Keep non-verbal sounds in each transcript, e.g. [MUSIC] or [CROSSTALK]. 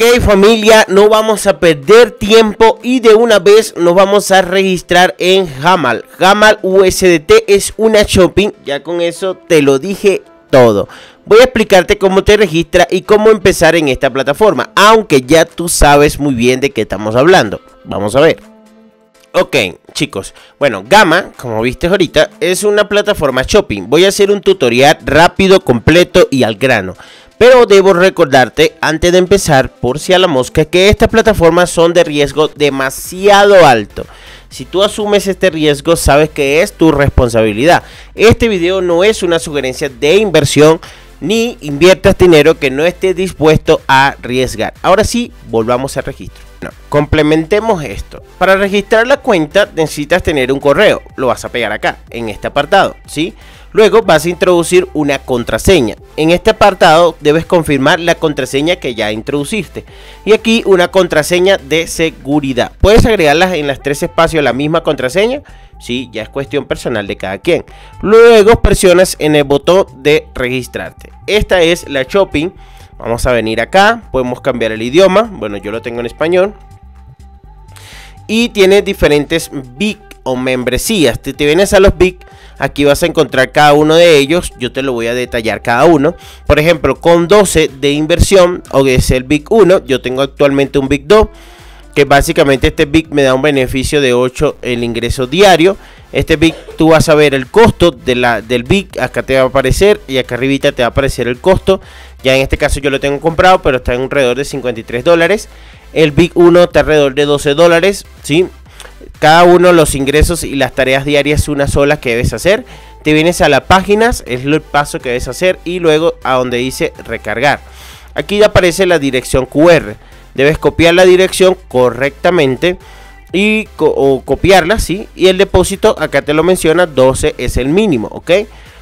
Ok familia, no vamos a perder tiempo y de una vez nos vamos a registrar en Hamal. Hamal USDT es una shopping, ya con eso te lo dije todo. Voy a explicarte cómo te registra y cómo empezar en esta plataforma, aunque ya tú sabes muy bien de qué estamos hablando. Vamos a ver. Ok, chicos. Bueno, Gama, como viste ahorita, es una plataforma shopping. Voy a hacer un tutorial rápido, completo y al grano. Pero debo recordarte, antes de empezar, por si a la mosca, que estas plataformas son de riesgo demasiado alto. Si tú asumes este riesgo, sabes que es tu responsabilidad. Este video no es una sugerencia de inversión, ni inviertas dinero que no estés dispuesto a arriesgar. Ahora sí, volvamos al registro. complementemos esto. Para registrar la cuenta necesitas tener un correo. Lo vas a pegar acá, en este apartado, ¿sí? Luego vas a introducir una contraseña. En este apartado debes confirmar la contraseña que ya introduciste. Y aquí una contraseña de seguridad. Puedes agregarlas en las tres espacios la misma contraseña. Sí, ya es cuestión personal de cada quien. Luego presionas en el botón de registrarte. Esta es la shopping. Vamos a venir acá. Podemos cambiar el idioma. Bueno, yo lo tengo en español. Y tiene diferentes o membresías. Te, te vienes a los BIC Aquí vas a encontrar cada uno de ellos. Yo te lo voy a detallar cada uno. Por ejemplo, con 12 de inversión, o es el Big 1, yo tengo actualmente un Big 2. Que básicamente este Big me da un beneficio de 8 el ingreso diario. Este Big, tú vas a ver el costo de la, del Big. Acá te va a aparecer y acá arribita te va a aparecer el costo. Ya en este caso yo lo tengo comprado, pero está en alrededor de 53 dólares. El Big 1 está alrededor de 12 dólares. ¿sí? Cada uno los ingresos y las tareas diarias una sola que debes hacer. Te vienes a las páginas, es el paso que debes hacer y luego a donde dice recargar. Aquí aparece la dirección QR. Debes copiar la dirección correctamente y o copiarla, ¿sí? Y el depósito, acá te lo menciona, 12 es el mínimo, ¿ok?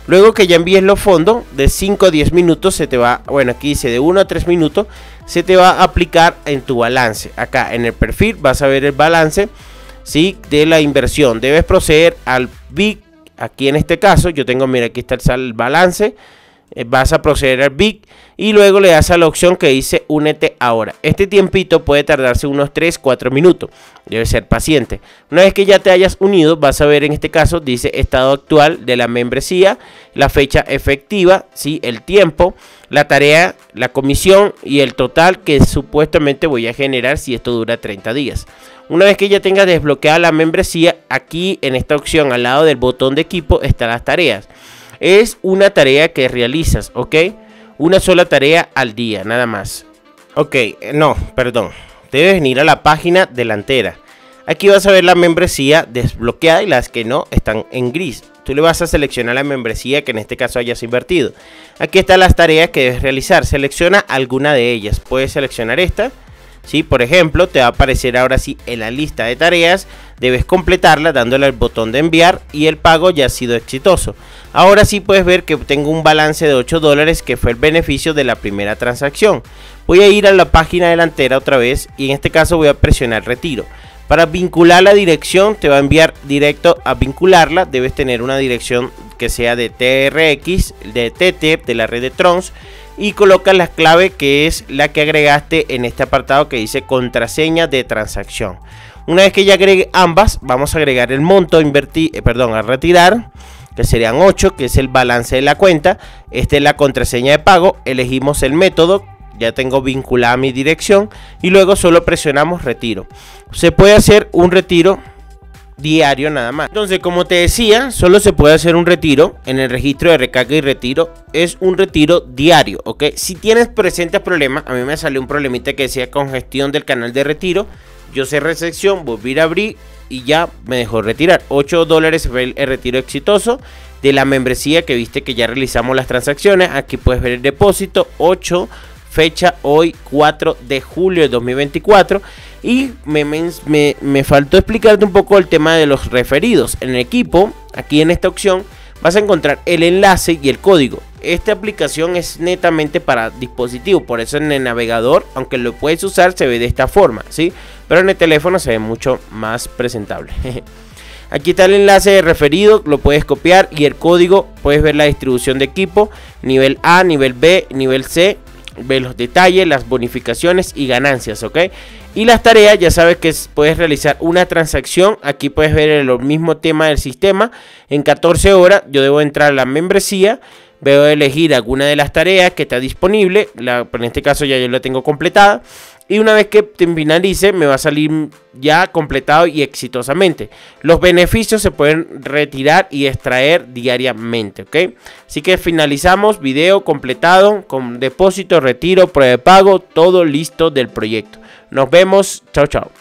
Luego que ya envíes los fondos, de 5 a 10 minutos se te va, bueno, aquí dice de 1 a 3 minutos, se te va a aplicar en tu balance. Acá en el perfil vas a ver el balance ¿sí? de la inversión. Debes proceder al BIC. Aquí en este caso, yo tengo, mira, aquí está el balance. Eh, vas a proceder al BIC y luego le das a la opción que dice únete ahora. Este tiempito puede tardarse unos 3-4 minutos. Debe ser paciente. Una vez que ya te hayas unido, vas a ver en este caso, dice estado actual de la membresía, la fecha efectiva, ¿sí? el tiempo, la tarea, la comisión y el total que supuestamente voy a generar si esto dura 30 días. Una vez que ya tengas desbloqueada la membresía, aquí en esta opción al lado del botón de equipo están las tareas. Es una tarea que realizas, ¿ok? Una sola tarea al día, nada más. Ok, eh, no, perdón. Debes venir a la página delantera. Aquí vas a ver la membresía desbloqueada y las que no están en gris. Tú le vas a seleccionar la membresía que en este caso hayas invertido. Aquí están las tareas que debes realizar. Selecciona alguna de ellas. Puedes seleccionar esta ¿sí? Por ejemplo, te va a aparecer ahora sí en la lista de tareas, debes completarla dándole al botón de enviar y el pago ya ha sido exitoso. Ahora sí puedes ver que tengo un balance de 8 dólares que fue el beneficio de la primera transacción. Voy a ir a la página delantera otra vez y en este caso voy a presionar retiro. Para vincular la dirección te va a enviar directo a vincularla. Debes tener una dirección que sea de TRX, de TT, de la red de Trons y colocas la clave que es la que agregaste en este apartado que dice contraseña de transacción. Una vez que ya agregue ambas, vamos a agregar el monto invertir, eh, perdón, a retirar, que serían 8, que es el balance de la cuenta. Esta es la contraseña de pago. Elegimos el método, ya tengo vinculada mi dirección y luego solo presionamos retiro. Se puede hacer un retiro diario nada más. Entonces, como te decía, solo se puede hacer un retiro en el registro de recarga y retiro. Es un retiro diario, ¿ok? Si tienes presentes problemas, a mí me salió un problemita que decía congestión del canal de retiro. Yo cerré sección, volví a abrir y ya me dejó retirar. 8 dólares fue el retiro exitoso de la membresía que viste que ya realizamos las transacciones. Aquí puedes ver el depósito 8 fecha hoy 4 de julio de 2024. Y me, me, faltó explicarte un poco el tema de los referidos. En el equipo, aquí en esta opción, vas a encontrar el enlace y el código. Esta aplicación es netamente para dispositivo, por eso en el navegador, aunque lo puedes usar, se ve de esta forma, ¿sí? Pero en el teléfono se ve mucho más presentable. [LAUGHS] Aquí está el enlace de referido, lo puedes copiar y el código, puedes ver la distribución de equipo, nivel A, nivel B, nivel C Ve los detalles, las bonificaciones y ganancias, ¿ok? Y las tareas, ya sabes que puedes realizar una transacción. Aquí puedes ver el mismo tema del sistema. En 14 horas yo debo entrar a la membresía veo elegir alguna de las tareas que está disponible, en este caso ya yo la tengo completada, y una vez que finalice me va a salir ya completado y exitosamente. Los beneficios se pueden retirar y extraer diariamente, ¿ok? Así que finalizamos, video completado, con depósito, retiro, prueba de pago, todo listo del proyecto. Nos vemos, chao chao.